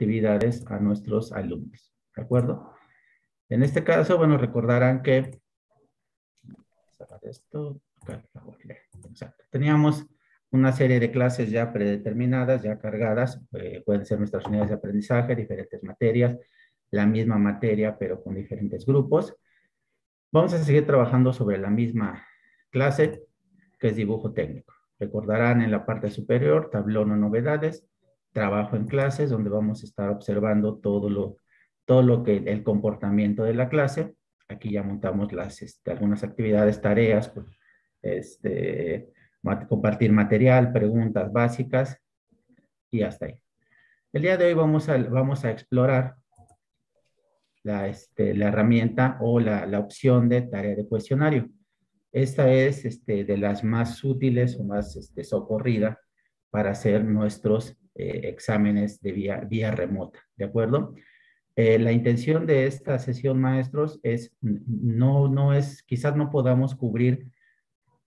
actividades a nuestros alumnos. ¿De acuerdo? En este caso, bueno, recordarán que esto. Teníamos una serie de clases ya predeterminadas, ya cargadas, eh, pueden ser nuestras unidades de aprendizaje, diferentes materias, la misma materia, pero con diferentes grupos. Vamos a seguir trabajando sobre la misma clase, que es dibujo técnico. Recordarán en la parte superior, tablón o novedades, trabajo en clases, donde vamos a estar observando todo lo, todo lo que el comportamiento de la clase. Aquí ya montamos las, este, algunas actividades, tareas, pues, este, compartir material, preguntas básicas y hasta ahí. El día de hoy vamos a, vamos a explorar la, este, la herramienta o la, la, opción de tarea de cuestionario. Esta es este, de las más útiles o más este, socorrida para hacer nuestros eh, exámenes de vía, vía remota, ¿de acuerdo? Eh, la intención de esta sesión, maestros, es no, no es, quizás no podamos cubrir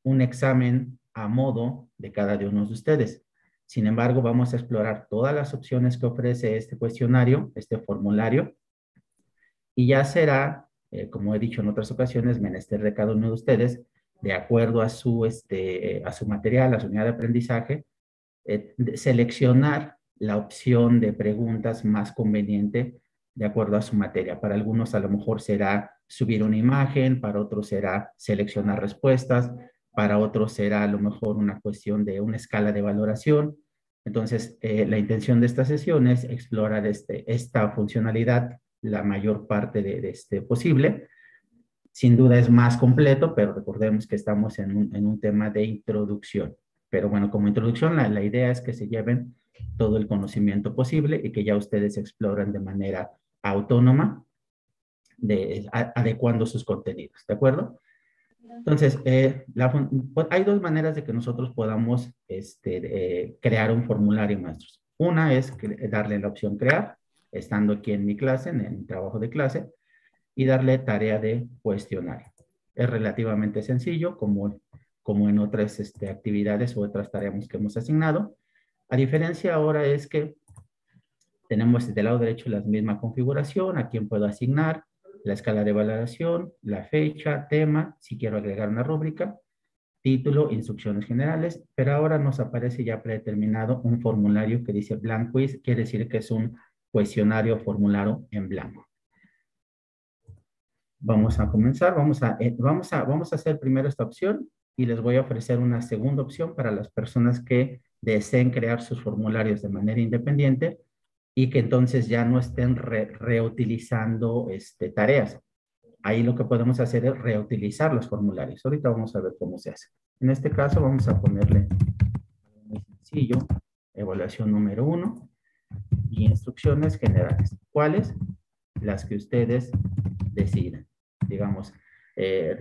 un examen a modo de cada uno de ustedes. Sin embargo, vamos a explorar todas las opciones que ofrece este cuestionario, este formulario, y ya será, eh, como he dicho en otras ocasiones, menester de cada uno de ustedes, de acuerdo a su, este, a su material, a su unidad de aprendizaje, eh, seleccionar la opción de preguntas más conveniente de acuerdo a su materia. Para algunos a lo mejor será subir una imagen, para otros será seleccionar respuestas, para otros será a lo mejor una cuestión de una escala de valoración. Entonces, eh, la intención de esta sesión es explorar este, esta funcionalidad la mayor parte de, este posible. Sin duda es más completo, pero recordemos que estamos en un, en un tema de introducción. Pero bueno, como introducción, la, la, idea es que se lleven todo el conocimiento posible y que ya ustedes exploren de manera autónoma, de, adecuando sus contenidos, ¿de acuerdo? Entonces, eh, pues, hay dos maneras de que nosotros podamos este, crear un formulario, maestros. Una es darle la opción crear, estando aquí en mi clase, en el trabajo de clase, y darle tarea de cuestionario. Es relativamente sencillo, como, como en otras este, actividades o otras tareas que hemos asignado. A diferencia ahora es que tenemos del lado derecho la misma configuración, a quién puedo asignar, la escala de valoración, la fecha, tema, si quiero agregar una rúbrica, título, instrucciones generales, pero ahora nos aparece ya predeterminado un formulario que dice blank quiz, quiere decir que es un cuestionario formulario en blanco. Vamos a comenzar, vamos a, eh, vamos, a, vamos a hacer primero esta opción y les voy a ofrecer una segunda opción para las personas que deseen crear sus formularios de manera independiente y que entonces ya no estén reutilizando este, tareas. Ahí lo que podemos hacer es reutilizar los formularios. Ahorita vamos a ver cómo se hace. En este caso vamos a ponerle muy sencillo, evaluación número uno y instrucciones generales. ¿Cuáles? Las que ustedes decidan. Digamos, eh,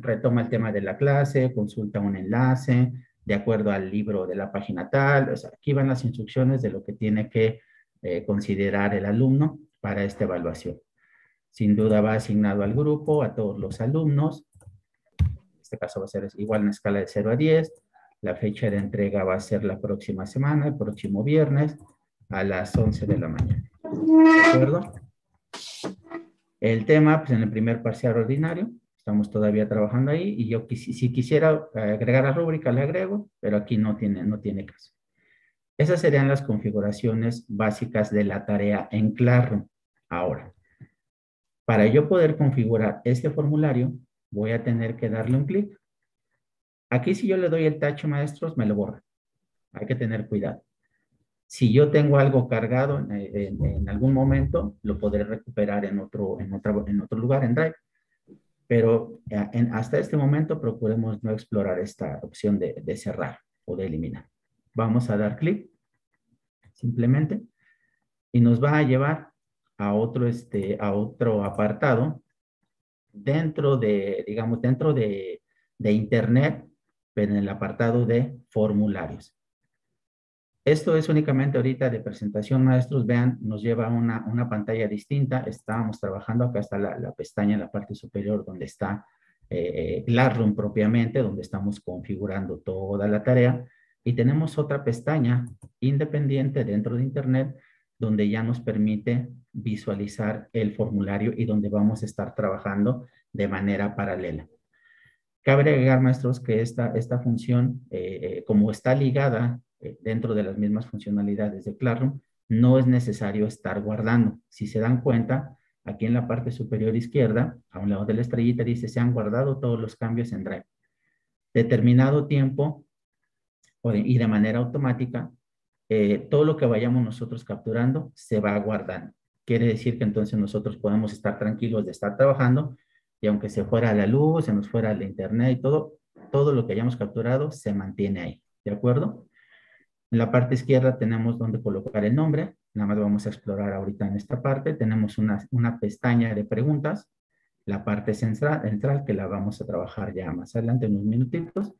retoma el tema de la clase, consulta un enlace, de acuerdo al libro de la página tal. aquí van las instrucciones de lo que tiene que eh, considerar el alumno para esta evaluación. Sin duda va asignado al grupo, a todos los alumnos. En este caso va a ser igual una escala de 0 a 10. La fecha de entrega va a ser la próxima semana, el próximo viernes, a las 11 de la mañana. ¿De acuerdo? El tema, pues en el primer parcial ordinario, estamos todavía trabajando ahí, y yo si quisiera agregar la rúbrica, le agrego, pero aquí no tiene, no tiene caso. Esas serían las configuraciones básicas de la tarea en Classroom. Ahora, para yo poder configurar este formulario, voy a tener que darle un clic. Aquí si yo le doy el tacho maestros, me lo borra. Hay que tener cuidado. Si yo tengo algo cargado en, algún momento, lo podré recuperar en otro, en en otro lugar, en Drive. Pero eh, hasta este momento procuremos no explorar esta opción de cerrar o de eliminar. Vamos a dar clic, simplemente, y nos va a llevar a otro, este, a otro apartado dentro de, digamos, dentro de, de Internet, pero en el apartado de formularios. Esto es únicamente ahorita de presentación, maestros. Vean, nos lleva a una, una pantalla distinta. Estábamos trabajando, acá está la, la pestaña en la parte superior donde está eh, Classroom propiamente, donde estamos configurando toda la tarea. Y tenemos otra pestaña independiente dentro de Internet donde ya nos permite visualizar el formulario y donde vamos a estar trabajando de manera paralela. Cabe agregar, maestros, que esta, esta función, eh, eh, como está ligada eh, dentro de las mismas funcionalidades de Classroom, no es necesario estar guardando. Si se dan cuenta, aquí en la parte superior izquierda, a un lado de la estrellita, dice se han guardado todos los cambios en Drive. Determinado tiempo y de manera automática, todo lo que vayamos nosotros capturando se va guardando. Quiere decir que entonces nosotros podemos estar tranquilos de estar trabajando y aunque se fuera la luz, se nos fuera la internet y todo, todo lo que hayamos capturado se mantiene ahí, ¿de acuerdo? En la parte izquierda tenemos donde colocar el nombre, nada más vamos a explorar ahorita en esta parte, tenemos una, una pestaña de preguntas, la parte central, central que la vamos a trabajar ya más adelante en unos minutitos,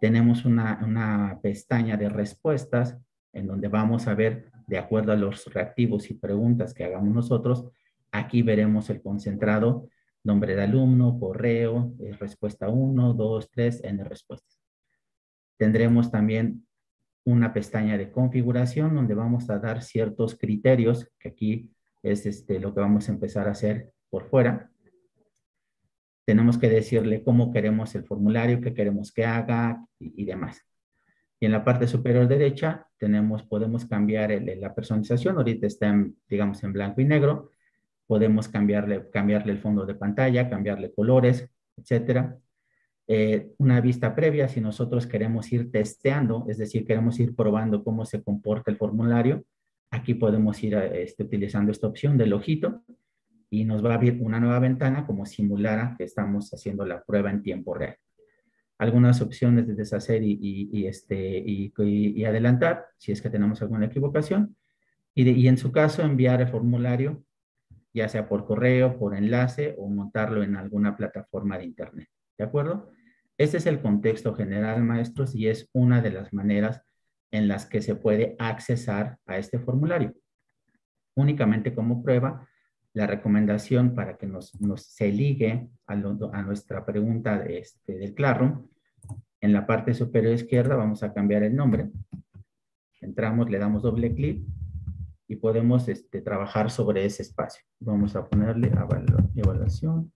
tenemos una, una pestaña de respuestas en donde vamos a ver, de acuerdo a los reactivos y preguntas que hagamos nosotros, aquí veremos el concentrado nombre de alumno, correo, eh, respuesta 1, 2, 3, N respuestas. Tendremos también una pestaña de configuración donde vamos a dar ciertos criterios, que aquí es este, lo que vamos a empezar a hacer por fuera. Tenemos que decirle cómo queremos el formulario, qué queremos que haga y, demás. Y en la parte superior derecha tenemos, podemos cambiar la personalización. Ahorita está, en, digamos, en blanco y negro podemos cambiarle, cambiarle el fondo de pantalla, cambiarle colores, etcétera. Eh, una vista previa, si nosotros queremos ir testeando, es decir, queremos ir probando cómo se comporta el formulario, aquí podemos ir este, utilizando esta opción del ojito y nos va a abrir una nueva ventana como simulara que estamos haciendo la prueba en tiempo real. Algunas opciones de deshacer y, este, y, adelantar, si es que tenemos alguna equivocación. Y, y en su caso, enviar el formulario ya sea por correo, por enlace o montarlo en alguna plataforma de Internet. ¿De acuerdo? Este es el contexto general, maestros, y es una de las maneras en las que se puede accesar a este formulario. Únicamente como prueba, la recomendación para que nos, se ligue a, a nuestra pregunta de este, del Classroom, en la parte superior izquierda vamos a cambiar el nombre. Entramos, le damos doble clic y podemos este, trabajar sobre ese espacio. Vamos a ponerle evaluación.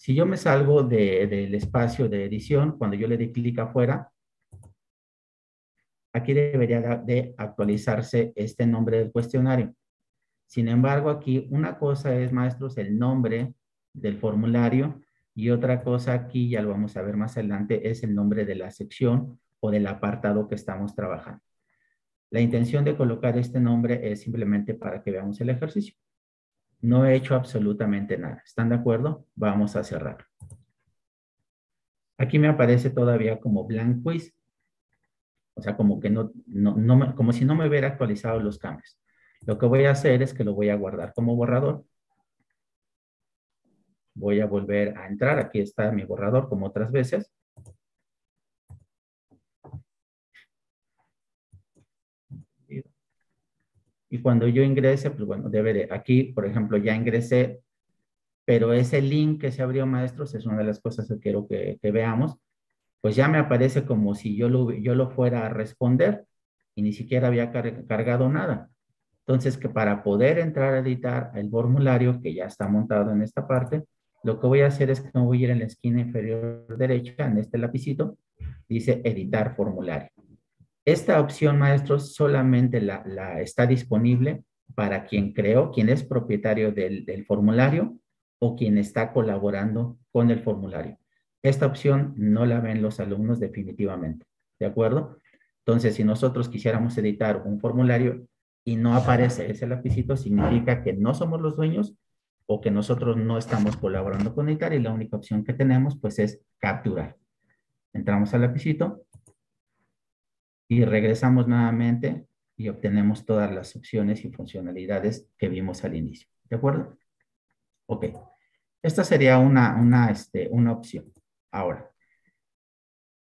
Si yo me salgo del espacio de edición, cuando yo le doy clic afuera, aquí debería de actualizarse este nombre del cuestionario. Sin embargo, aquí una cosa es, maestros, el nombre del formulario y otra cosa aquí, ya lo vamos a ver más adelante, es el nombre de la sección o del apartado que estamos trabajando. La intención de colocar este nombre es simplemente para que veamos el ejercicio. No he hecho absolutamente nada. ¿Están de acuerdo? Vamos a cerrar. Aquí me aparece todavía como blank quiz. O sea, como que no, no, no como si no me hubiera actualizado los cambios. Lo que voy a hacer es que lo voy a guardar como borrador Voy a volver a entrar. Aquí está mi borrador como otras veces. Y cuando yo ingrese, pues bueno, debe de, aquí, por ejemplo, ya ingresé, pero ese link que se abrió, maestros, es una de las cosas que quiero que, veamos, pues ya me aparece como si yo lo, yo lo fuera a responder y ni siquiera había cargado nada. Entonces, que para poder entrar a editar el formulario que ya está montado en esta parte, lo que voy a hacer es que me voy a ir en la esquina inferior derecha, en este lapicito, dice editar formulario. Esta opción, maestros, solamente la, está disponible para quien creó, quien es propietario del, del formulario o quien está colaborando con el formulario. Esta opción no la ven los alumnos definitivamente, ¿de acuerdo? Entonces, si nosotros quisiéramos editar un formulario y no aparece ese lapicito, significa que no somos los dueños o que nosotros no estamos colaborando con editar y la única opción que tenemos pues es capturar. Entramos al lapicito y regresamos nuevamente y obtenemos todas las opciones y funcionalidades que vimos al inicio. ¿De acuerdo? Ok. Esta sería una, una, este, una opción. Ahora,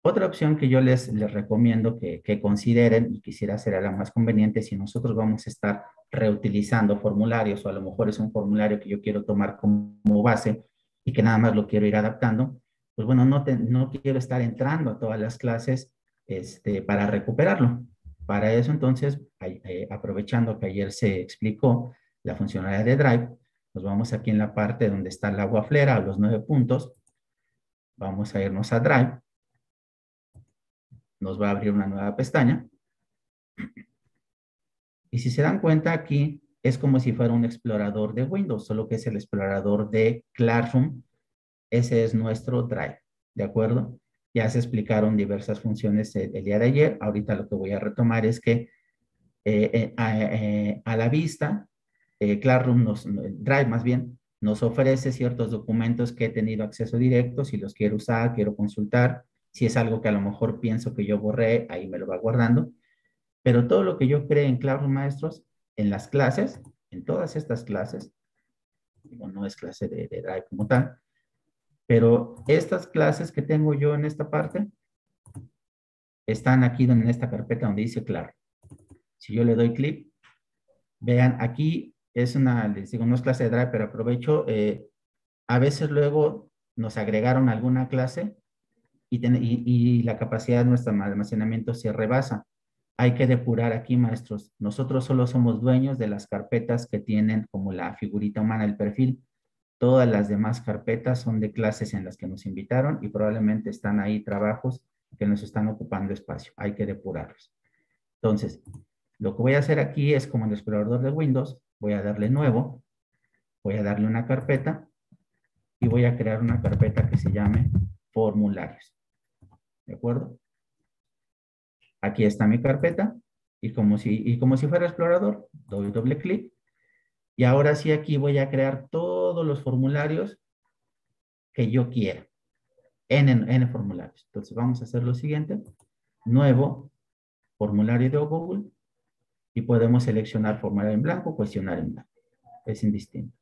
otra opción que yo les, les recomiendo que, que consideren y quisiera ser la más conveniente si nosotros vamos a estar reutilizando formularios o a lo mejor es un formulario que yo quiero tomar como base y que nada más lo quiero ir adaptando, pues bueno, no, no quiero estar entrando a todas las clases este, para recuperarlo. Para eso entonces, eh, aprovechando que ayer se explicó la funcionalidad de Drive, nos vamos aquí en la parte donde está el agua flera, los nueve puntos. Vamos a irnos a Drive. Nos va a abrir una nueva pestaña. Y si se dan cuenta aquí, es como si fuera un explorador de Windows, solo que es el explorador de Classroom. Ese es nuestro Drive, ¿de acuerdo? Ya se explicaron diversas funciones el, día de ayer. Ahorita lo que voy a retomar es que eh, eh, eh, a, la vista, Classroom, nos, Drive más bien, nos ofrece ciertos documentos que he tenido acceso directo. Si los quiero usar, quiero consultar. Si es algo que a lo mejor pienso que yo borré, ahí me lo va guardando. Pero todo lo que yo cree en Classroom Maestros en las clases, en todas estas clases, no es clase de, Drive como tal, pero estas clases que tengo yo en esta parte, están aquí en esta carpeta donde dice claro. Si yo le doy clic, vean aquí es una, les digo, no es clase de Drive, pero aprovecho, eh, a veces luego nos agregaron alguna clase y, y la capacidad de nuestro almacenamiento se rebasa hay que depurar aquí, maestros. Nosotros solo somos dueños de las carpetas que tienen como la figurita humana, el perfil. Todas las demás carpetas son de clases en las que nos invitaron y probablemente están ahí trabajos que nos están ocupando espacio. Hay que depurarlos. Entonces, lo que voy a hacer aquí es como en el explorador de Windows, voy a darle nuevo, voy a darle una carpeta y voy a crear una carpeta que se llame formularios. ¿De acuerdo? Aquí está mi carpeta y como si, y como si fuera explorador, doy doble clic y ahora sí aquí voy a crear todos los formularios que yo quiera. N, N formularios. Entonces vamos a hacer lo siguiente. Nuevo formulario de Google y podemos seleccionar formulario en blanco, cuestionario en blanco. Es indistinto.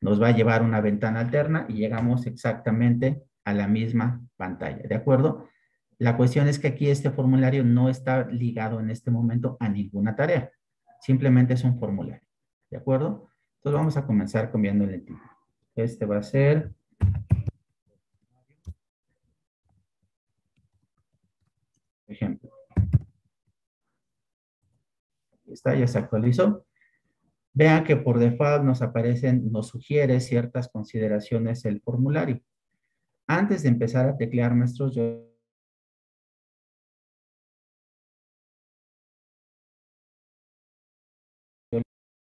Nos va a llevar una ventana alterna y llegamos exactamente a la misma pantalla. ¿De acuerdo? La cuestión es que aquí este formulario no está ligado en este momento a ninguna tarea. Simplemente es un formulario. ¿De acuerdo? Entonces vamos a comenzar cambiando el título. Este va a ser... Ejemplo. Aquí está, ya se actualizó. Vean que por default nos aparecen, nos sugiere ciertas consideraciones el formulario. Antes de empezar a teclear nuestros,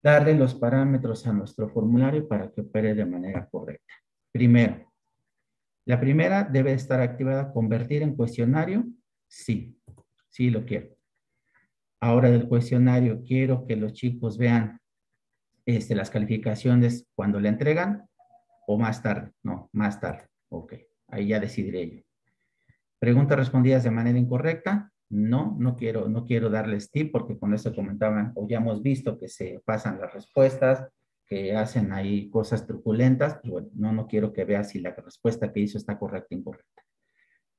darle los parámetros a nuestro formulario para que opere de manera correcta. Primero, la primera debe estar activada, convertir en cuestionario, sí, sí lo quiero. Ahora del cuestionario, quiero que los chicos vean este, las calificaciones cuando le entregan o más tarde, no, más tarde, ok, ahí ya decidiré yo. Preguntas respondidas de manera incorrecta, no, no quiero, no quiero darles tip porque con eso comentaban o ya hemos visto que se pasan las respuestas, que hacen ahí cosas truculentas. Pues bueno, no, no quiero que vea si la respuesta que hizo está correcta o incorrecta.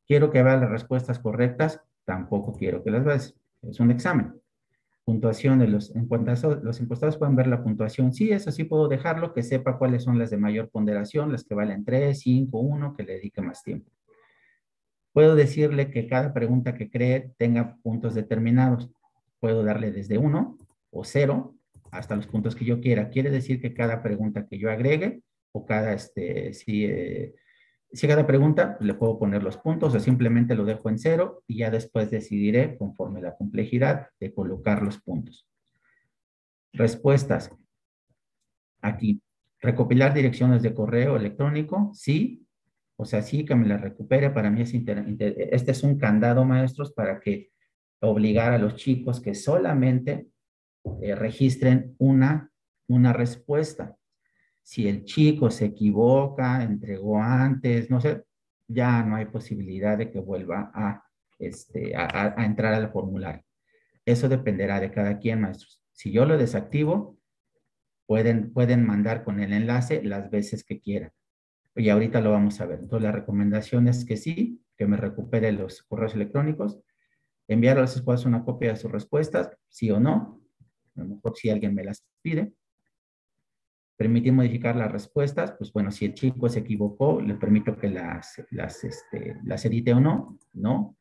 Quiero que vea las respuestas correctas, tampoco quiero que las veas. Es un examen. Puntuación de los encuestados, los encuestados pueden ver la puntuación. Sí, eso sí puedo dejarlo, que sepa cuáles son las de mayor ponderación, las que valen 3, 5, 1, que le dedique más tiempo. Puedo decirle que cada pregunta que cree tenga puntos determinados. Puedo darle desde 1 o 0 hasta los puntos que yo quiera. Quiere decir que cada pregunta que yo agregue o cada, este, si, eh, si cada pregunta le puedo poner los puntos o simplemente lo dejo en cero y ya después decidiré conforme la complejidad de colocar los puntos. Respuestas. Aquí. Recopilar direcciones de correo electrónico, sí, o sea, sí que me la recupere, para mí es este es un candado, maestros, para que obligar a los chicos que solamente eh, registren una, una respuesta. Si el chico se equivoca, entregó antes, no sé, ya no hay posibilidad de que vuelva a, este, a, a entrar al formulario. Eso dependerá de cada quien, maestros. Si yo lo desactivo, pueden, pueden mandar con el enlace las veces que quieran y ahorita lo vamos a ver. Entonces, la recomendación es que sí, que me recupere los correos electrónicos, enviar a las escuelas una copia de sus respuestas, sí o no, a lo mejor si alguien me las pide, Permitir modificar las respuestas, pues bueno, si el chico se equivocó, le permito que las, las, este, las edite o no, ¿no?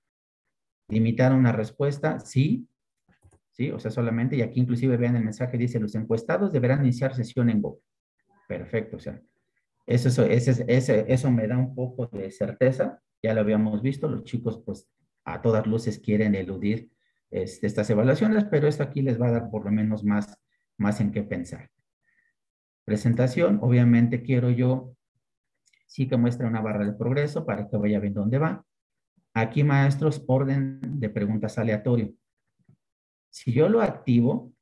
Limitar una respuesta, sí, sí, o sea, solamente, y aquí inclusive vean el mensaje, dice, los encuestados deberán iniciar sesión en Google. Perfecto, o sea, eso, eso, ese, eso me da un poco de certeza, ya lo habíamos visto, los chicos pues a todas luces quieren eludir este, estas evaluaciones, pero esto aquí les va a dar por lo menos más, más en qué pensar. Presentación, obviamente quiero yo sí que muestre una barra de progreso para que vaya viendo dónde va. Aquí, maestros, orden de preguntas aleatorio. Si yo lo activo,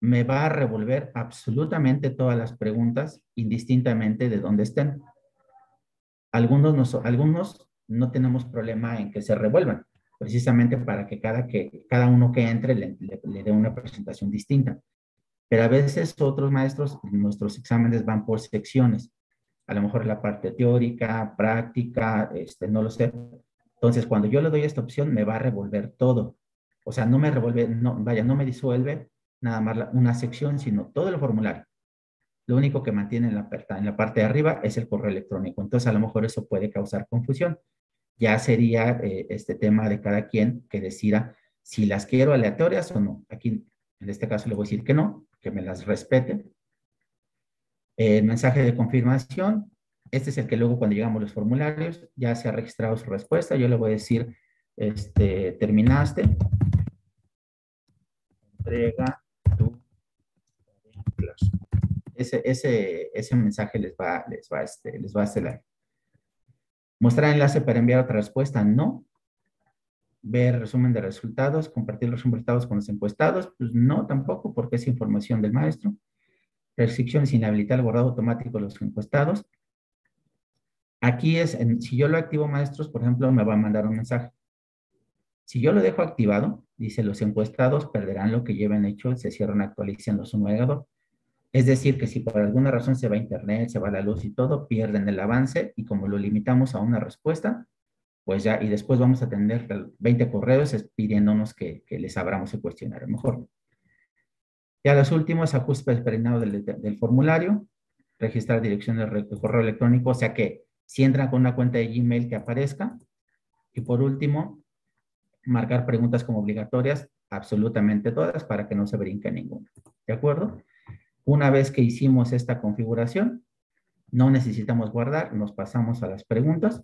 me va a revolver absolutamente todas las preguntas indistintamente de dónde estén. Algunos, no, algunos no tenemos problema en que se revuelvan, precisamente para que cada, que, cada uno que entre le dé una presentación distinta. Pero a veces otros maestros, nuestros exámenes van por secciones. A lo mejor la parte teórica, práctica, este, no lo sé. Entonces, cuando yo le doy esta opción, me va a revolver todo. O sea, no me revuelve, no, vaya, no me disuelve nada más una sección, sino todo el formulario. Lo único que mantiene en la, en la parte de arriba es el correo electrónico. Entonces, a lo mejor eso puede causar confusión. Ya sería eh, este tema de cada quien que decida si las quiero aleatorias o no. Aquí, en este caso, le voy a decir que no, que me las respete. El mensaje de confirmación, este es el que luego cuando llegamos los formularios, ya se ha registrado su respuesta, yo le voy a decir, este, terminaste, entrega Ese, ese, ese mensaje les va, les va, este, les va a hacer Mostrar enlace para enviar otra respuesta, no ver resumen de resultados, compartir los resultados con los encuestados, pues no tampoco, porque es información del maestro. Restricciones inhabilitar el borrado automático de los encuestados. Aquí es, si yo lo activo maestros, por ejemplo, me va a mandar un mensaje. Si yo lo dejo activado, dice los encuestados perderán lo que lleven hecho, se cierran actualizando su navegador. Es decir, que si por alguna razón se va a internet, se va la luz y todo, pierden el avance y como lo limitamos a una respuesta, pues ya, y después vamos a tener 20 correos pidiéndonos que, les abramos el cuestionario mejor. Ya los últimos, perinado del, del formulario, registrar dirección de correo electrónico, o sea que si entran con una cuenta de Gmail que aparezca. Y por último, marcar preguntas como obligatorias, absolutamente todas, para que no se brinque ninguna. ¿De acuerdo? Una vez que hicimos esta configuración, no necesitamos guardar, nos pasamos a las preguntas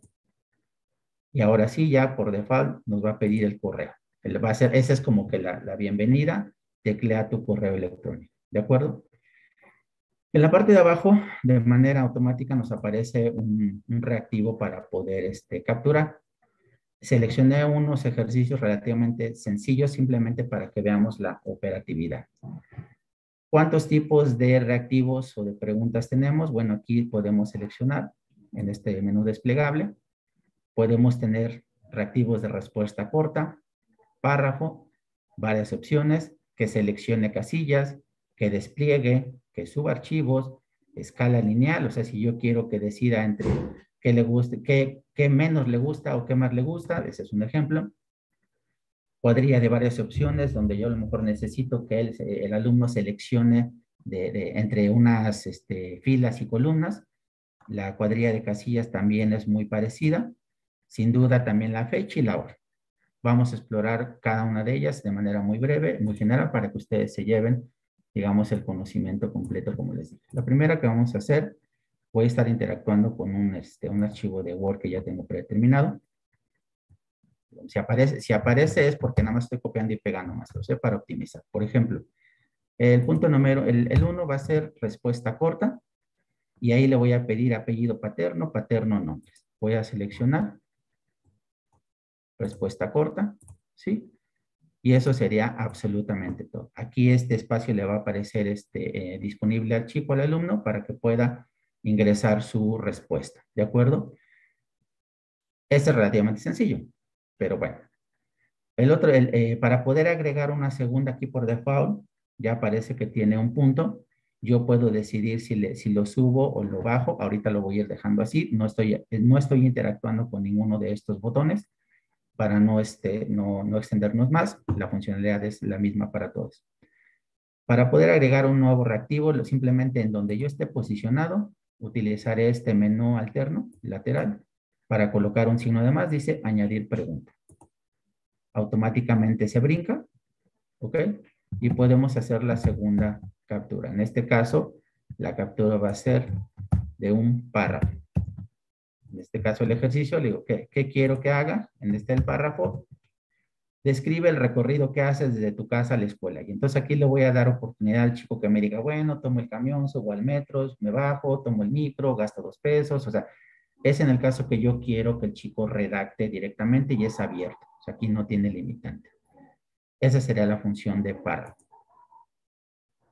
y ahora sí, ya por default nos va a pedir el correo. va a ser, esa es como que la, la bienvenida, teclea tu correo electrónico. ¿De acuerdo? En la parte de abajo, de manera automática, nos aparece un, reactivo para poder este, capturar. Seleccioné unos ejercicios relativamente sencillos simplemente para que veamos la operatividad. ¿Cuántos tipos de reactivos o de preguntas tenemos? Bueno, aquí podemos seleccionar en este menú desplegable Podemos tener reactivos de respuesta corta, párrafo, varias opciones, que seleccione casillas, que despliegue, que suba archivos, escala lineal, o sea, si yo quiero que decida entre qué le guste, qué, menos le gusta o qué más le gusta, ese es un ejemplo. Cuadrilla de varias opciones, donde yo a lo mejor necesito que el, el alumno seleccione de, entre unas este, filas y columnas. La cuadrilla de casillas también es muy parecida. Sin duda también la fecha y la hora. Vamos a explorar cada una de ellas de manera muy breve, muy general, para que ustedes se lleven, digamos, el conocimiento completo, como les dije. La primera que vamos a hacer, voy a estar interactuando con un, este, un archivo de Word que ya tengo predeterminado. Si aparece, si aparece es porque nada más estoy copiando y pegando más, lo sé, para optimizar. Por ejemplo, el punto número, el, el uno va a ser respuesta corta, y ahí le voy a pedir apellido paterno, paterno nombres. Voy a seleccionar respuesta corta, ¿sí? Y eso sería absolutamente todo. Aquí este espacio le va a aparecer este, eh, disponible al chico, al alumno, para que pueda ingresar su respuesta, ¿de acuerdo? Este es relativamente sencillo, pero bueno. El otro, eh, para poder agregar una segunda aquí por default, ya parece que tiene un punto. Yo puedo decidir si, le, si lo subo o lo bajo. Ahorita lo voy a ir dejando así. No estoy, no estoy interactuando con ninguno de estos botones para no, este, no, no extendernos más. La funcionalidad es la misma para todos. Para poder agregar un nuevo reactivo, simplemente en donde yo esté posicionado, utilizaré este menú alterno, lateral, para colocar un signo de más, dice añadir pregunta. Automáticamente se brinca, ¿ok? Y podemos hacer la segunda captura. En este caso, la captura va a ser de un párrafo. En este caso, el ejercicio, le digo, ¿qué, quiero que haga? En este el párrafo, describe el recorrido que haces desde tu casa a la escuela. Y entonces aquí le voy a dar oportunidad al chico que me diga, bueno, tomo el camión, subo al metro, me bajo, tomo el micro, gasto dos pesos. O sea, es en el caso que yo quiero que el chico redacte directamente y es abierto. O sea, aquí no tiene limitante. Esa sería la función de párrafo.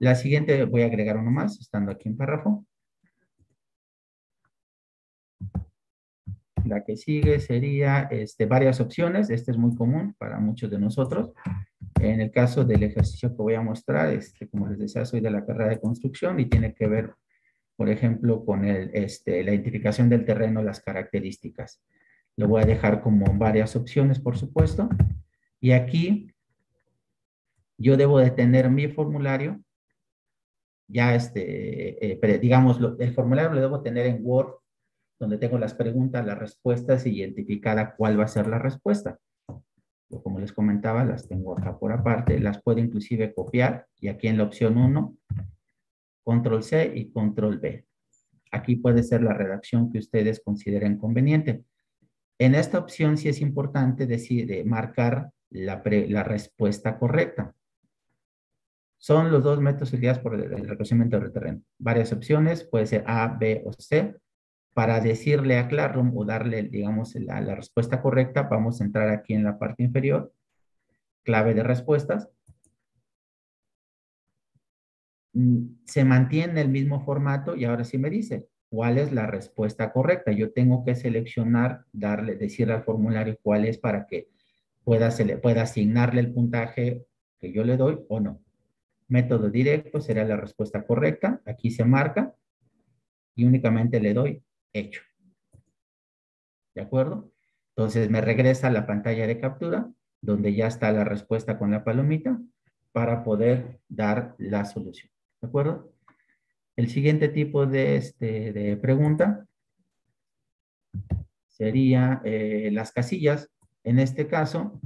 La siguiente voy a agregar uno más, estando aquí en párrafo. La que sigue sería este, varias opciones. Este es muy común para muchos de nosotros. En el caso del ejercicio que voy a mostrar, este, como les decía, soy de la carrera de construcción y tiene que ver, por ejemplo, con el, este, la identificación del terreno, las características. Lo voy a dejar como varias opciones, por supuesto. Y aquí yo debo de tener mi formulario. Ya, este, eh, digamos, el formulario lo debo tener en Word donde tengo las preguntas, las respuestas y identificada cuál va a ser la respuesta. Como les comentaba, las tengo acá por aparte, las puedo inclusive copiar y aquí en la opción 1, control C y control V. Aquí puede ser la redacción que ustedes consideren conveniente. En esta opción sí es importante decir, marcar la, respuesta correcta. Son los dos métodos guiados por el reconocimiento del terreno. Varias opciones, puede ser A, B o C para decirle a Classroom o darle, digamos, la, la, respuesta correcta, vamos a entrar aquí en la parte inferior, clave de respuestas. Se mantiene el mismo formato y ahora sí me dice cuál es la respuesta correcta. Yo tengo que seleccionar, darle, decirle al formulario cuál es para que pueda, pueda asignarle el puntaje que yo le doy o no. Método directo será la respuesta correcta. Aquí se marca y únicamente le doy hecho. ¿De acuerdo? Entonces me regresa a la pantalla de captura, donde ya está la respuesta con la palomita, para poder dar la solución. ¿De acuerdo? El siguiente tipo de, este, de pregunta sería eh, las casillas. En este caso,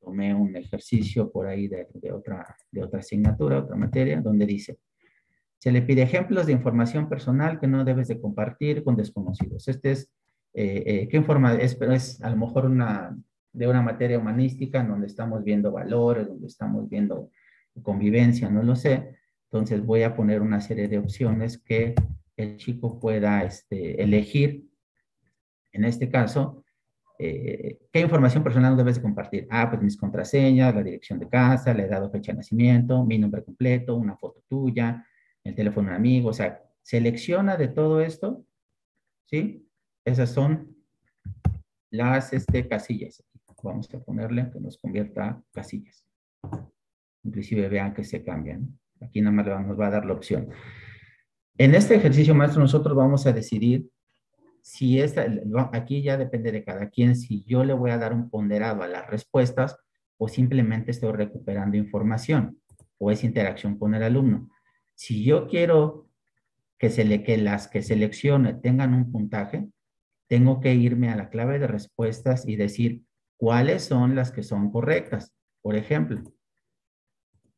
tomé un ejercicio por ahí de, de, otra, de otra asignatura, otra materia, donde dice, se le pide ejemplos de información personal que no debes de compartir con desconocidos. Este es, eh, eh, ¿qué informa? Es, pero es a lo mejor una, de una materia humanística en donde estamos viendo valores, donde estamos viendo convivencia, no lo sé. Entonces voy a poner una serie de opciones que el chico pueda este, elegir. En este caso, eh, ¿qué información personal debes de compartir? Ah, pues mis contraseñas, la dirección de casa, la edad o fecha de nacimiento, mi nombre completo, una foto tuya, el teléfono de un amigo, o sea, selecciona de todo esto, ¿sí? Esas son las este, casillas. Vamos a ponerle que nos convierta a casillas. Inclusive vean que se cambian. Aquí nada más nos va a dar la opción. En este ejercicio, maestro, nosotros vamos a decidir si esta, aquí ya depende de cada quien, si yo le voy a dar un ponderado a las respuestas o simplemente estoy recuperando información o es interacción con el alumno. Si yo quiero que, se le, que las que seleccione tengan un puntaje, tengo que irme a la clave de respuestas y decir cuáles son las que son correctas. Por ejemplo,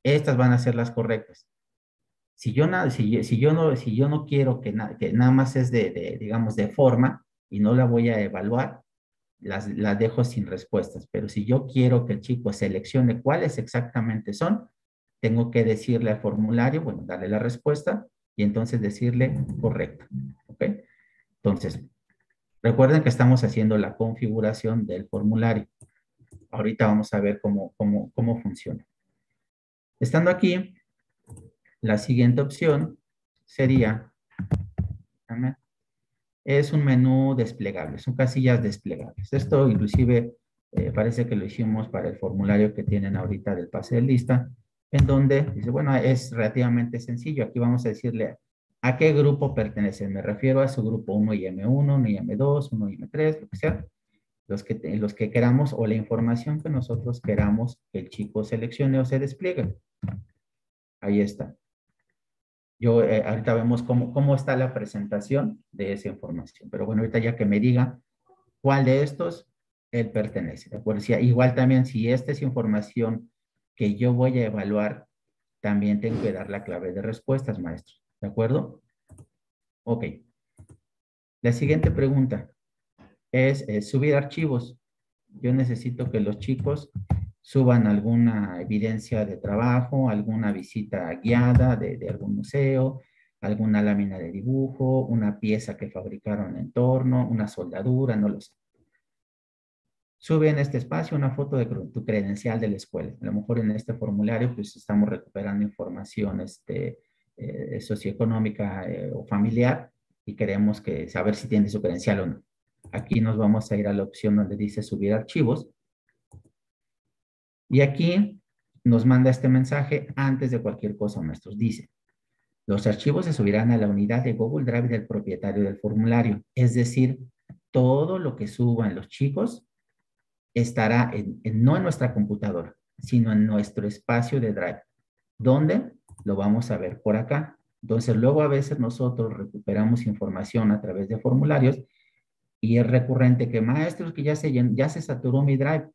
estas van a ser las correctas. Si yo, si, yo, no, si yo no quiero que, que nada más es de, de, digamos, de forma y no la voy a evaluar, las, las dejo sin respuestas. Pero si yo quiero que el chico seleccione cuáles exactamente son, tengo que decirle al formulario, bueno, darle la respuesta y entonces decirle correcto. ¿Ok? Entonces, recuerden que estamos haciendo la configuración del formulario. Ahorita vamos a ver cómo, cómo, cómo funciona. Estando aquí, la siguiente opción sería, es un menú desplegable, son casillas desplegables. Esto inclusive eh, parece que lo hicimos para el formulario que tienen ahorita del pase de lista, en donde dice, bueno, es relativamente sencillo. Aquí vamos a decirle a qué grupo pertenece. Me refiero a su grupo 1 y M1, 1 y M2, 1 y M3, lo que sea. Los que, los que queramos o la información que nosotros queramos que el chico seleccione o se despliegue. Ahí está. Yo, eh, ahorita vemos cómo, cómo está la presentación de esa información. Pero bueno, ahorita ya que me diga cuál de estos él pertenece. ¿de acuerdo? igual también, si esta es información que yo voy a evaluar, también tengo que dar la clave de respuestas, maestro. ¿De acuerdo? Ok. La siguiente pregunta es, es subir archivos. Yo necesito que los chicos suban alguna evidencia de trabajo, alguna visita guiada de, algún museo, alguna lámina de dibujo, una pieza que fabricaron en torno, una soldadura, no lo sé. Sube en este espacio una foto de tu credencial de la escuela. A lo mejor en este formulario pues estamos recuperando información este, eh, socioeconómica eh, o familiar y queremos que, saber si tiene su credencial o no. Aquí nos vamos a ir a la opción donde dice subir archivos y aquí nos manda este mensaje antes de cualquier cosa, maestros. Dice, los archivos se subirán a la unidad de Google Drive del propietario del formulario. Es decir, todo lo que suban los chicos estará no en nuestra computadora, sino en nuestro espacio de Drive. ¿Dónde? Lo vamos a ver por acá. Entonces, luego a veces nosotros recuperamos información a través de formularios y es recurrente que maestros que ya se, ya se saturó mi Drive,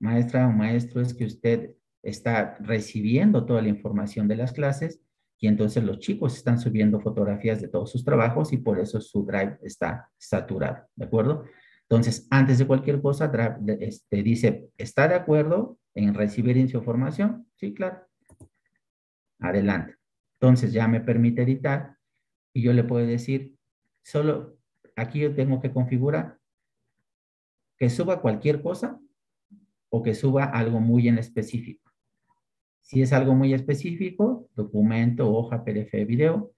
maestra o maestro, es que usted está recibiendo toda la información de las clases y entonces los chicos están subiendo fotografías de todos sus trabajos y por eso su drive está saturado, ¿de acuerdo? Entonces, antes de cualquier cosa, drive, este, dice, ¿está de acuerdo en recibir información? Sí, claro. Adelante. Entonces, ya me permite editar y yo le puedo decir, solo aquí yo tengo que configurar que suba cualquier cosa o que suba algo muy en específico. Si es algo muy específico, documento, hoja, PDF, video,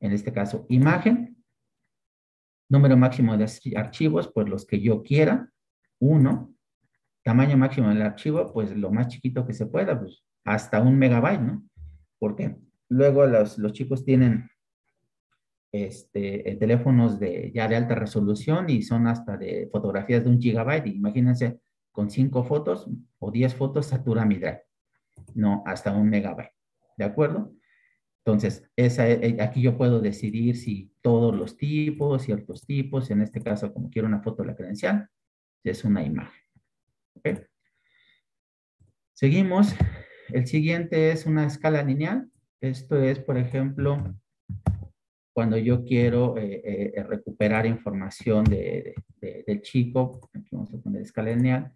en este caso imagen, número máximo de archivos, pues los que yo quiera, uno, tamaño máximo del archivo, pues lo más chiquito que se pueda, pues hasta un megabyte, ¿no? Porque luego los, los chicos tienen este, teléfonos de, ya de alta resolución y son hasta de fotografías de un gigabyte. Imagínense con cinco fotos o diez fotos satura mi drive. No, hasta un megabyte. ¿De acuerdo? Entonces, esa, eh, aquí yo puedo decidir si todos los tipos, ciertos tipos, en este caso, como quiero una foto de la credencial, es una imagen. Seguimos. El siguiente es una escala lineal. Esto es, por ejemplo, cuando yo quiero eh, eh, recuperar información de, del chico, aquí vamos a poner escala lineal,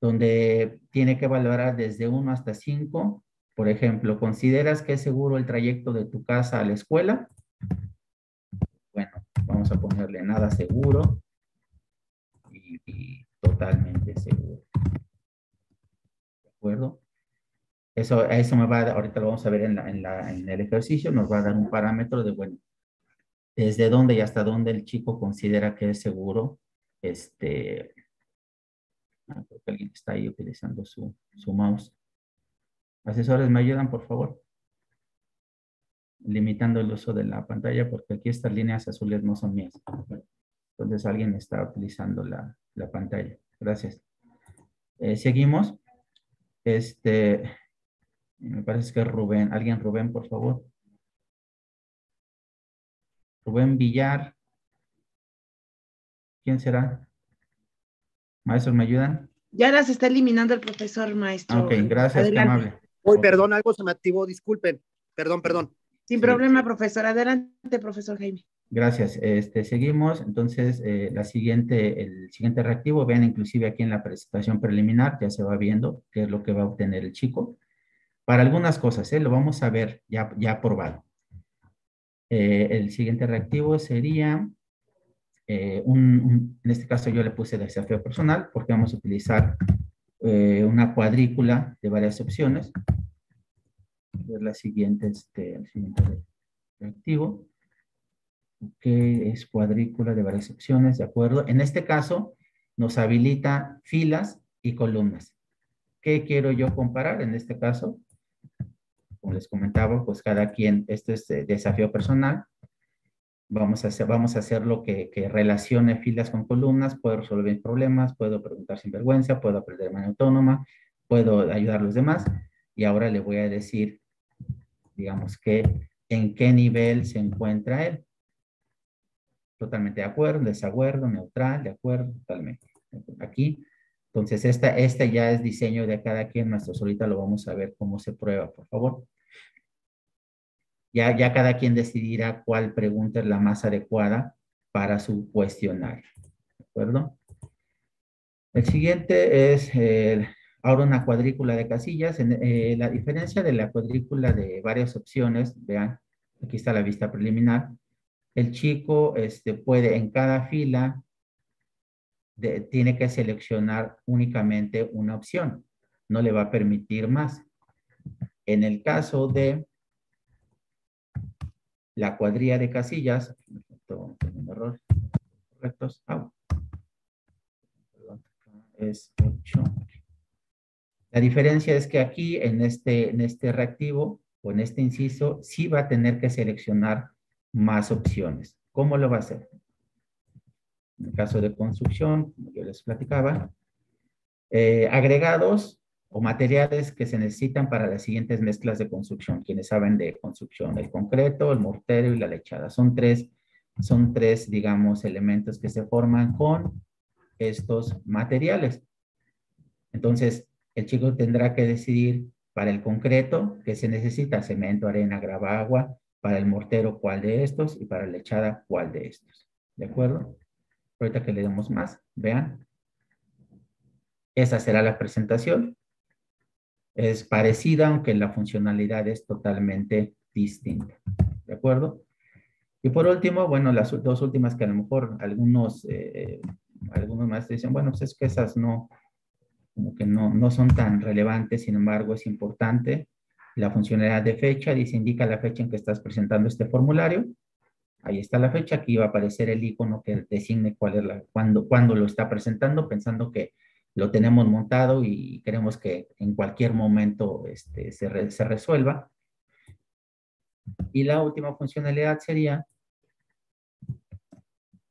donde tiene que valorar desde 1 hasta 5. Por ejemplo, ¿consideras que es seguro el trayecto de tu casa a la escuela? Bueno, vamos a ponerle nada seguro y, totalmente seguro. ¿De acuerdo? Eso, eso me va a ahorita lo vamos a ver en, en el ejercicio, nos va a dar un parámetro de, bueno, desde dónde y hasta dónde el chico considera que es seguro este, Ah, alguien está ahí utilizando su, su mouse. Asesores, ¿me ayudan, por favor? Limitando el uso de la pantalla porque aquí estas líneas azules no son mías. Entonces alguien está utilizando la, la pantalla. Gracias. Eh, seguimos. Este, me parece que Rubén. ¿Alguien Rubén, por favor? Rubén Villar. ¿Quién será? Maestro, ¿me ayudan? Ya las está eliminando el profesor, maestro. Ok, gracias, qué amable. Uy, perdón, algo se me activó, disculpen. Perdón, perdón. Sin problema, profesor. Adelante, profesor Jaime. Gracias. Este, seguimos. Entonces, eh, la siguiente, el siguiente reactivo, vean inclusive aquí en la presentación preliminar, ya se va viendo qué es lo que va a obtener el chico. Para algunas cosas, ¿eh? lo vamos a ver ya, ya aprobado. Eh, el siguiente reactivo sería eh, un, en este caso yo le puse desafío personal porque vamos a utilizar eh, una cuadrícula de varias opciones. Es la siguiente, este, el siguiente reactivo. que es cuadrícula de varias opciones, ¿de acuerdo? En este caso nos habilita filas y columnas. ¿Qué quiero yo comparar en este caso? Como les comentaba, pues cada quien, este es desafío personal, Vamos a hacer, vamos a hacer lo que, que relacione filas con columnas, puedo resolver problemas, puedo preguntar sin vergüenza, puedo aprender de manera autónoma, puedo ayudar a los demás. Y ahora le voy a decir digamos que en qué nivel se encuentra él. Totalmente de acuerdo, desacuerdo, neutral, de acuerdo, totalmente. Aquí, entonces esta, este ya es diseño de cada quien, nosotros ahorita lo vamos a ver cómo se prueba, por favor. Ya, ya cada quien decidirá cuál pregunta es la más adecuada para su cuestionario. ¿De acuerdo? El siguiente es ahora una cuadrícula de casillas. En, eh, la diferencia de la cuadrícula de varias opciones, vean, aquí está la vista preliminar. El chico este, puede en cada fila, tiene que seleccionar únicamente una opción. No le va a permitir más. En el caso de la cuadrilla de casillas, es 8. La diferencia es que aquí en este, en este reactivo o en este inciso sí va a tener que seleccionar más opciones. ¿Cómo lo va a hacer? En el caso de construcción, como yo les platicaba, eh, agregados o materiales que se necesitan para las siguientes mezclas de construcción. Quienes saben de construcción, el concreto, el mortero y la lechada. Son tres, son tres, digamos, elementos que se forman con estos materiales. Entonces, el chico tendrá que decidir para el concreto que se necesita cemento, arena, grava, agua, para el mortero cuál de estos y para la lechada cuál de estos. ¿De acuerdo? Ahorita que le demos más, vean. Esa será la presentación. Es parecida, aunque la funcionalidad es totalmente distinta. ¿De acuerdo? Y por último, bueno, las dos últimas que a lo mejor algunos eh, algunos maestros dicen, bueno, pues es que esas no, como que no, no son tan relevantes, sin embargo es importante. La funcionalidad de fecha dice, indica la fecha en que estás presentando este formulario. Ahí está la fecha, aquí va a aparecer el icono que designe cuál es la, cuándo, cuándo lo está presentando, pensando que lo tenemos montado y queremos que en cualquier momento este, se, se resuelva. Y la última funcionalidad sería,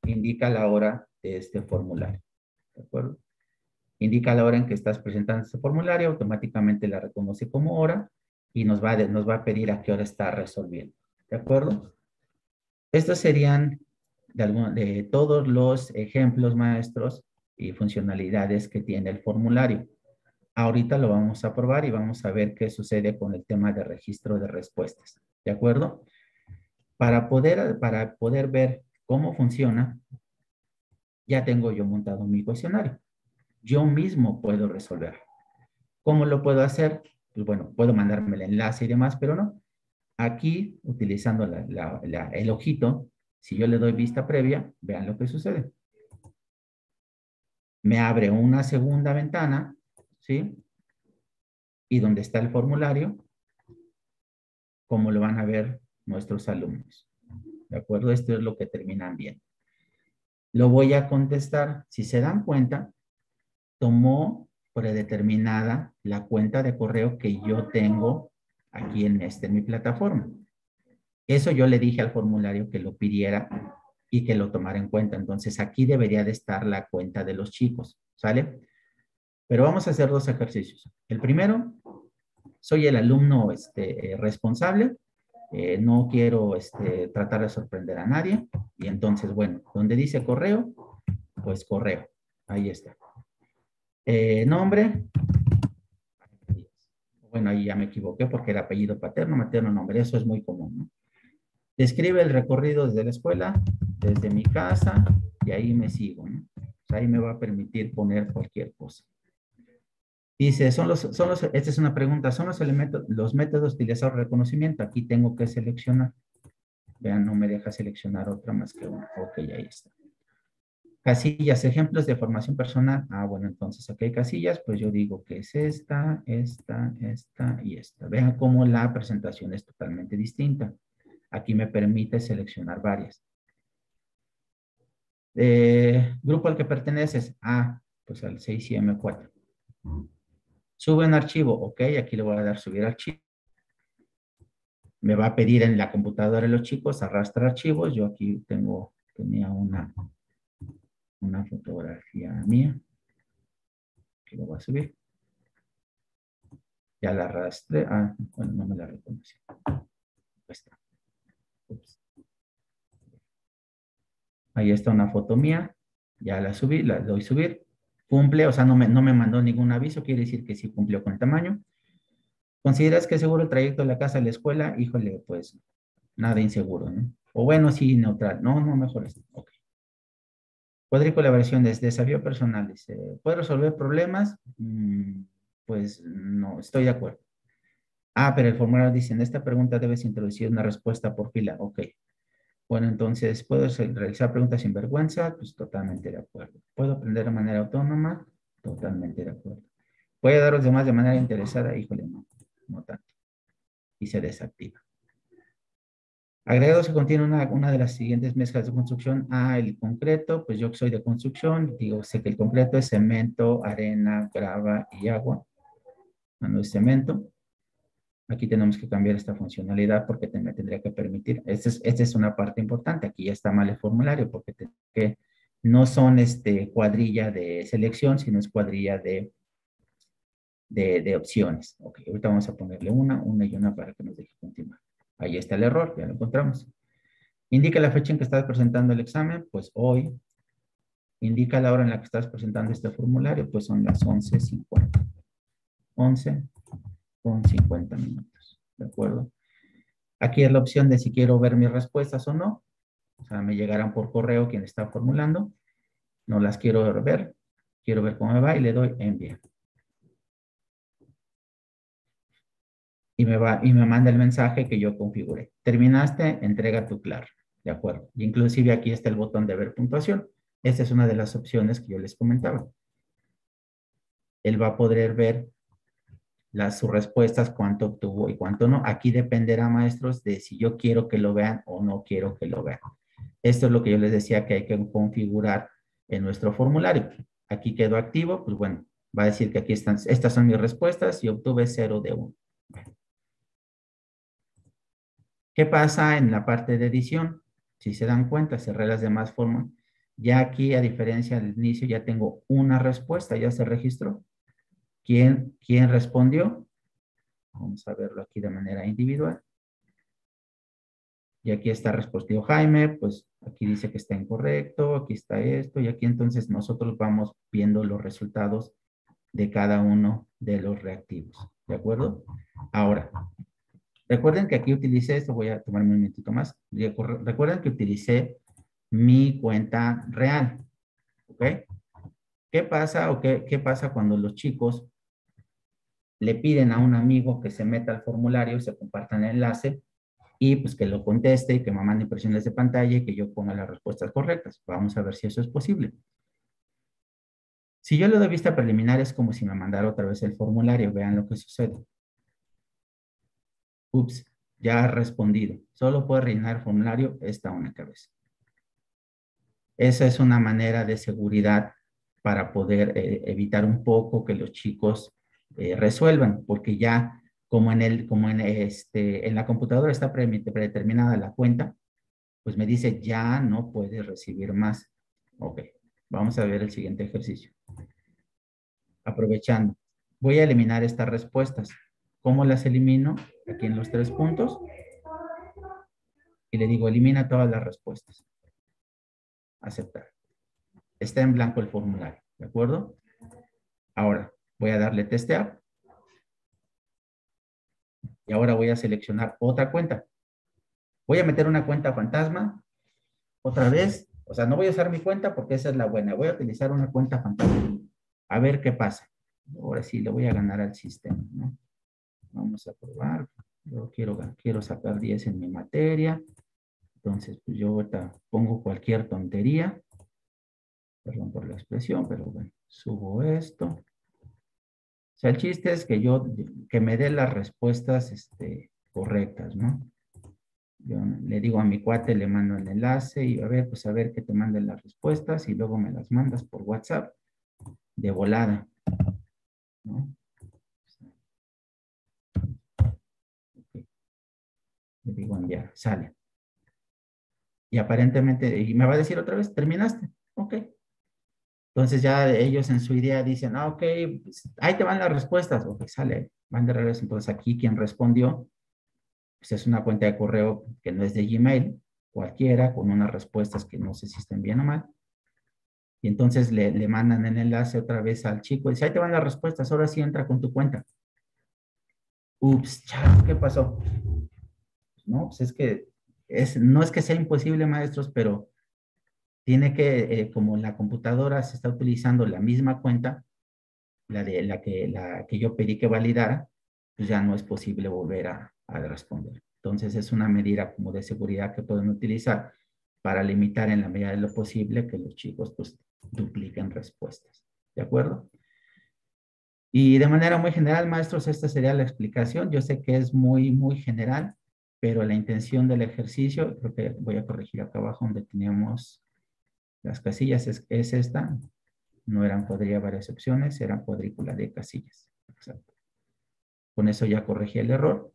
indica la hora este formulario. ¿De acuerdo? Indica la hora en que estás presentando este formulario, automáticamente la reconoce como hora y nos va, nos va a pedir a qué hora está resolviendo. ¿De acuerdo? Estos serían de, de todos los ejemplos maestros y funcionalidades que tiene el formulario. Ahorita lo vamos a probar y vamos a ver qué sucede con el tema de registro de respuestas. ¿De acuerdo? Para poder, para poder ver cómo funciona, ya tengo yo montado mi cuestionario. Yo mismo puedo resolver. ¿Cómo lo puedo hacer? Pues bueno, puedo mandarme el enlace y demás, pero no. Aquí, utilizando el ojito, si yo le doy vista previa, vean lo que sucede. Me abre una segunda ventana, ¿sí? Y donde está el formulario, como lo van a ver nuestros alumnos. ¿De acuerdo? Esto es lo que terminan bien lo voy a contestar. Si se dan cuenta, tomó predeterminada la cuenta de correo que yo tengo aquí en, este, mi plataforma. Eso yo le dije al formulario que lo pidiera y que lo tomara en cuenta. Entonces aquí debería de estar la cuenta de los chicos, ¿sale? Pero vamos a hacer dos ejercicios. El primero, soy el alumno este, responsable eh, no quiero este, tratar de sorprender a nadie. Y entonces, bueno, donde dice correo, pues correo. Ahí está. Eh, nombre. Bueno, ahí ya me equivoqué porque era apellido paterno, materno, nombre. Eso es muy común, ¿no? Describe el recorrido desde la escuela, desde mi casa, y ahí me sigo, ¿no? ahí me va a permitir poner cualquier cosa. Dice, son los, son los, esta es una pregunta, son los elementos, los métodos utilizados de reconocimiento. Aquí tengo que seleccionar. Vean, no me deja seleccionar otra más que una. Ok, ahí está. Casillas, ejemplos de formación personal. Ah, bueno, entonces aquí hay casillas, pues yo digo que es esta, esta, esta y esta. Vean cómo la presentación es totalmente distinta. Aquí me permite seleccionar varias. Eh, grupo al que perteneces. Ah, pues al 6 y M4. Sube un archivo, ok, aquí le voy a dar subir archivo. Me va a pedir en la computadora de los chicos arrastra archivos. Yo aquí tengo, tenía una, una fotografía mía que lo voy a subir. Ya la arrastré. Ah, bueno, no me la reconocí. Está. Ahí está una foto mía. Ya la subí, la doy subir. Cumple, o sea, no me, no me mandó ningún aviso, quiere decir que sí cumplió con el tamaño. ¿Consideras que es seguro el trayecto de la casa a la escuela? Híjole, pues nada inseguro, ¿no? O bueno, sí, neutral. No, no, mejor es. Ok. Cuadrícula versiones, desafío personal. ¿Puede resolver problemas? Mm, pues no, estoy de acuerdo. Ah, pero el formulario dice, en esta pregunta debes introducir una respuesta por fila. Ok. Bueno, entonces, ¿puedo realizar preguntas sin vergüenza? Pues totalmente de acuerdo. ¿Puedo aprender de manera autónoma? Totalmente de acuerdo. ¿Puede dar los demás de manera interesada? Híjole, no, no tanto. Y se desactiva. Agregado se contiene una, de las siguientes mezclas de construcción. Ah, el concreto, pues yo soy de construcción, digo, sé que el concreto es cemento, arena, grava y agua. No es cemento. Aquí tenemos que cambiar esta funcionalidad porque me tendría que permitir. Esta es, esta es una parte importante. Aquí ya está mal el formulario porque que no son este, cuadrilla de selección, sino es cuadrilla de, de, de opciones. Ok, ahorita vamos a ponerle una, una y una para que nos deje continuar. Ahí está el error, ya lo encontramos. Indica la fecha en que estás presentando el examen, pues hoy. Indica la hora en la que estás presentando este formulario, pues son las 11.50. 11 con 50 minutos, ¿de acuerdo? Aquí es la opción de si quiero ver mis respuestas o no. O sea, me llegarán por correo quien está formulando. No las quiero ver. Quiero ver cómo me va y le doy enviar. Y me, va, y me manda el mensaje que yo configuré. Terminaste, entrega tu claro. De acuerdo. Y inclusive aquí está el botón de ver puntuación. Esta es una de las opciones que yo les comentaba. Él va a poder ver las, sus respuestas, cuánto obtuvo y cuánto no. Aquí dependerá, maestros, de si yo quiero que lo vean o no quiero que lo vean. Esto es lo que yo les decía que hay que configurar en nuestro formulario. Aquí quedó activo, pues bueno, va a decir que aquí están, estas son mis respuestas y obtuve 0 de 1. ¿Qué pasa en la parte de edición? Si se dan cuenta, cerré las demás formas. Ya aquí, a diferencia del inicio, ya tengo una respuesta, ya se registró. ¿Quién, quién respondió? Vamos a verlo aquí de manera individual. Y aquí está respondió Jaime, pues aquí dice que está incorrecto, aquí está esto, y aquí entonces nosotros vamos viendo los resultados de cada uno de los reactivos. ¿De acuerdo? Ahora, Recuerden que aquí utilicé esto, voy a tomarme un minutito más. Recuerden que utilicé mi cuenta real. ¿Ok? ¿Qué pasa o qué, qué pasa cuando los chicos le piden a un amigo que se meta al formulario, se compartan el enlace y pues que lo conteste y que me mande impresiones de pantalla y que yo ponga las respuestas correctas. Vamos a ver si eso es posible. Si yo le doy vista preliminar es como si me mandara otra vez el formulario. Vean lo que sucede. Ups, ya ha respondido. Solo puede rellenar el formulario esta única vez. Esa es una manera de seguridad para poder eh, evitar un poco que los chicos eh, resuelvan, porque ya como en el, como en este, en la computadora está predeterminada la cuenta, pues me dice ya no puedes recibir más. Ok, vamos a ver el siguiente ejercicio. Aprovechando, voy a eliminar estas respuestas. ¿Cómo las elimino? Aquí en los tres puntos. Y le digo, elimina todas las respuestas. Aceptar. Está en blanco el formulario, ¿de acuerdo? Ahora, voy a darle testear. Y ahora voy a seleccionar otra cuenta. Voy a meter una cuenta fantasma. Otra vez. O sea, no voy a usar mi cuenta porque esa es la buena. Voy a utilizar una cuenta fantasma. A ver qué pasa. Ahora sí, le voy a ganar al sistema. Vamos a probar. Yo quiero, quiero sacar 10 en mi materia. Entonces, pues yo ahorita pongo cualquier tontería. Perdón por la expresión, pero bueno, subo esto. O sea, el chiste es que yo, que me dé las respuestas este, correctas, ¿no? Yo le digo a mi cuate, le mando el enlace y a ver, pues a ver que te manden las respuestas y luego me las mandas por WhatsApp de volada, ¿no? Le digo enviar, sale. Y aparentemente, y me va a decir otra vez, terminaste. Ok. Entonces ya ellos en su idea dicen, ah, ok, pues, ahí te van las respuestas. Ok, sale, van de regreso. Entonces aquí quien respondió, pues es una cuenta de correo que no es de Gmail, cualquiera, con unas respuestas que no sé si estén bien o mal. Y entonces le, le mandan el enlace otra vez al chico y dice, ahí te van las respuestas, ahora sí entra con tu cuenta. Ups, chao, ¿qué pasó? No, pues es que es, no es que sea imposible, maestros, pero tiene que, eh, como la computadora se está utilizando la misma cuenta, la, de, la, que, la que yo pedí que validara, pues ya no es posible volver a, a responder. Entonces es una medida como de seguridad que pueden utilizar para limitar en la medida de lo posible que los chicos pues dupliquen respuestas. ¿De acuerdo? Y de manera muy general, maestros, esta sería la explicación. Yo sé que es muy, muy general, pero la intención del ejercicio, creo que voy a corregir acá abajo donde teníamos las casillas, es, es esta. No eran cuadrilla varias opciones, eran cuadrícula de casillas. Con eso ya corregí el error.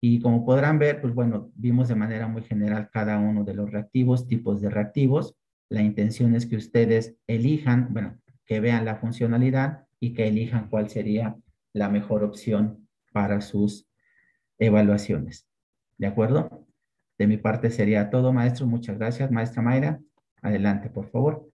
Y como podrán ver, pues bueno, vimos de manera muy general cada uno de los reactivos, tipos de reactivos. La intención es que ustedes elijan, bueno, que vean la funcionalidad y que elijan cuál sería la mejor opción para sus evaluaciones. ¿De acuerdo? De mi parte sería todo, maestro. Muchas gracias, maestra Mayra. Adelante, por favor.